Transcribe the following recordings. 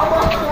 Come on.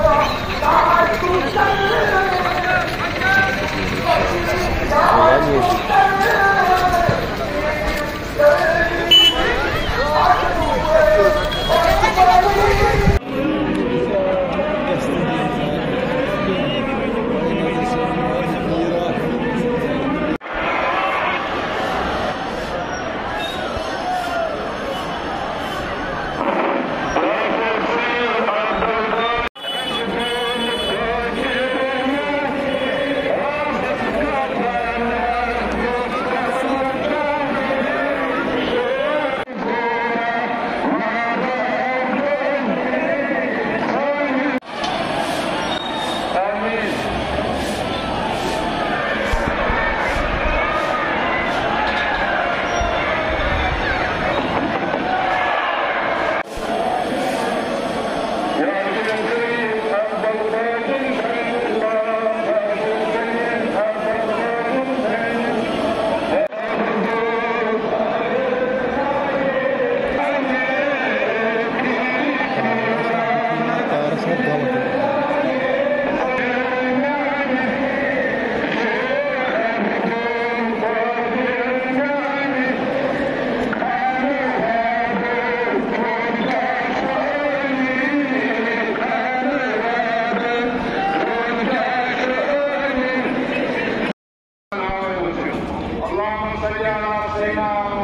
so delicate. Allahumma salli ala Sayyidina